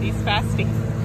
He's fasting.